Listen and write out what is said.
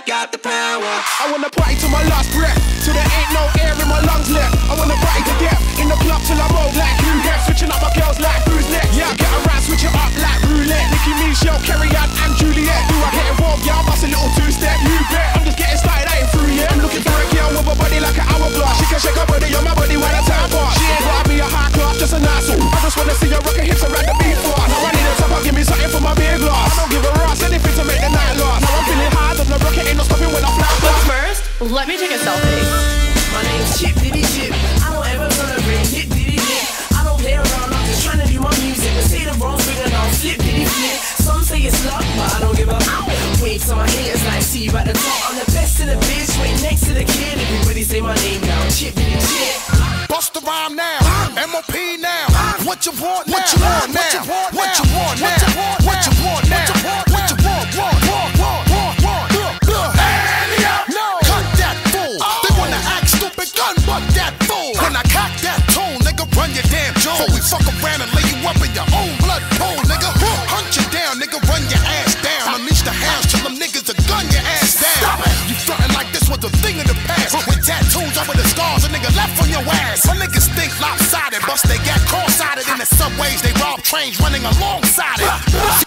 I got the power. I wanna party to my last breath, till there ain't no air in my lungs left. I wanna party to death, in the club till I'm old like who next? Switching up my girls like who's next? Yeah, I get around, switch it up like roulette. Nicki Ann, and let me take a selfie. My name's Chip Diddy Chip. I don't ever celebrate hit diddy hit. I don't play around, I'm just trying to do my music. And say the wrong thing and I'll flip diddy flip. Some say it's luck, but I don't give a Wait till my haters like see you at the top. I'm the best in the biz, right next to the kid. Everybody say my name now. Chip Diddy Chip. Bust the rhyme now. MOP now. What you want now? What you want now? What you want now? Before we fuck around and lay you up in your own blood pool, nigga. Hunt you down, nigga, run your ass down. Unleash the hounds till them niggas are gun your ass down. You frontin' like this was a thing of the past. With tattoos over the scars, a nigga left on your ass. Some niggas think lopsided, bust they got cross-sided in the subways. They rob trains running alongside it.